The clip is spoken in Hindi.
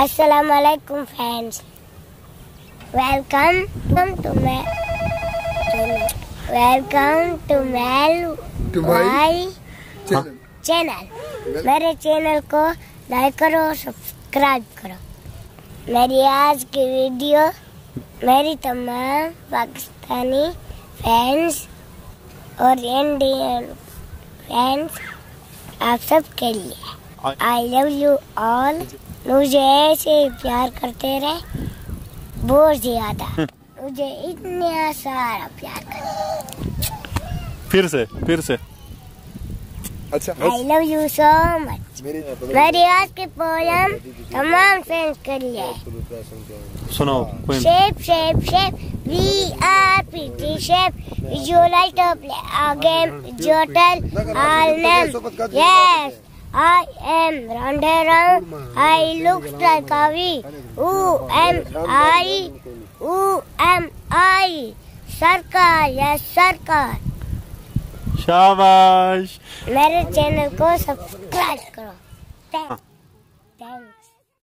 अस्सलाम वालेकुम friends welcome to welcome to mail To my my channel मेरे चैनल को लाइक करो और सब्सक्राइब करो। मेरी आज की वीडियो मेरी तमाम पाकिस्तानी फैंस और इंडियन फैंस आप सब के लिए। आई लव यू ऑल मुझे ऐसे प्यार करते रहे बहुत ज़्यादा मुझे इतना सारा प्यार कर फिर से फिर से अच्छा I love you so much मेरी आज की पोयम तमाम फ्रेंड्स के लिए सुनाओ poem Shape, shape, shape. We are pretty shape. Visualize to play a game. Jotel, all name. Yes, I am round. I look like a V. Who am I? Who am I? Sarkar, yes सरकार शाबाश मेरे चैनल को सब्सक्राइब करो थैंक्स